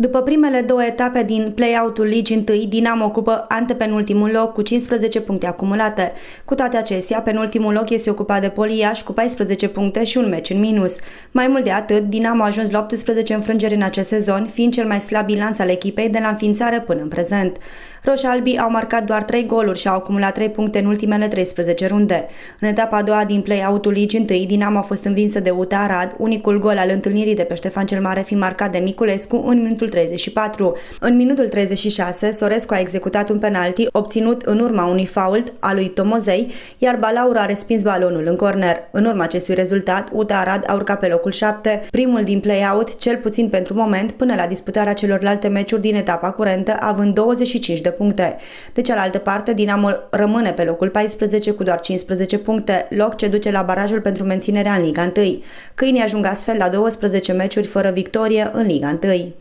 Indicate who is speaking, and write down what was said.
Speaker 1: După primele două etape din play-out-ul Ligii 1, Dinamo ocupă antepenultimul loc cu 15 puncte acumulate. Cu toate acestea, penultimul loc este ocupat de Poliaș cu 14 puncte și un meci în minus. Mai mult de atât, Dinamo a ajuns la 18 înfrângeri în acest sezon, fiind cel mai slab bilanț al echipei de la înființare până în prezent. Roșalbii au marcat doar 3 goluri și au acumulat 3 puncte în ultimele 13 runde. În etapa a doua din play-out-ul Ligii 1, Dinamo a fost învinsă de UTA Arad, unicul gol al întâlnirii de pe Ștefan cel Mare fi marcat de Miculescu în minutul 34. În minutul 36, Sorescu a executat un penalti obținut în urma unui fault al lui Tomozei, iar Balaur a respins balonul în corner. În urma acestui rezultat, UTA Arad a urcat pe locul 7, primul din play-out, cel puțin pentru moment, până la disputarea celorlalte meciuri din etapa curentă, având 25 de puncte. De cealaltă parte, Dinamo rămâne pe locul 14 cu doar 15 puncte, loc ce duce la barajul pentru menținerea în Liga 1. Câinii ajung astfel la 12 meciuri fără victorie în Liga 1.